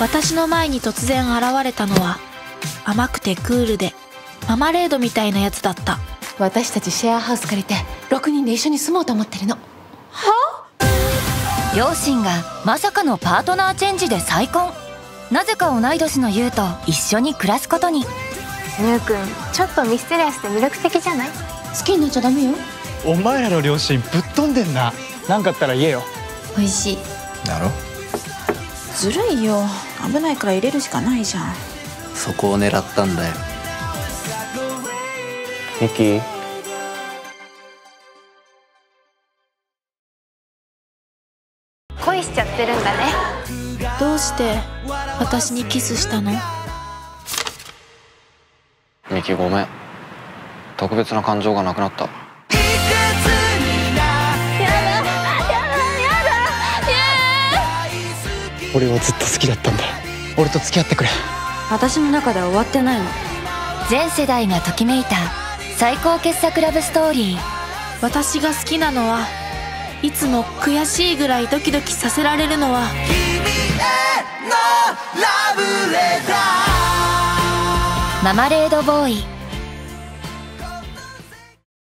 私の前に突然現れたのは甘くてクールでママレードみたいなやつだった。私たちシェアハウス借りて6人で一緒に住もうと思ってるの。両親がまさかのパートナーチェンジで再婚。なぜか同い年の優と一緒に暮らすことに。ゆうくんちょっとミステリアスで魅力的じゃない？好きになっちゃダメよ。お前らの両親ぶっ飛んでんな。何かあったら言えよ。美味しい。だろ。ずるいよ危ないから入れるしかないじゃん。そこを狙ったんだよ。ミキ？恋しちゃってるんだね。どうして私にキスしたの？ミキごめん。特別な感情がなくなった俺はずっと好きだったんだ。俺と付き合ってくれ。私の中では終わってないの。全世代がときめいた最高傑作ラブストーリー。私が好きなのはいつも悔しいぐらいドキドキさせられるのはママレードボーイ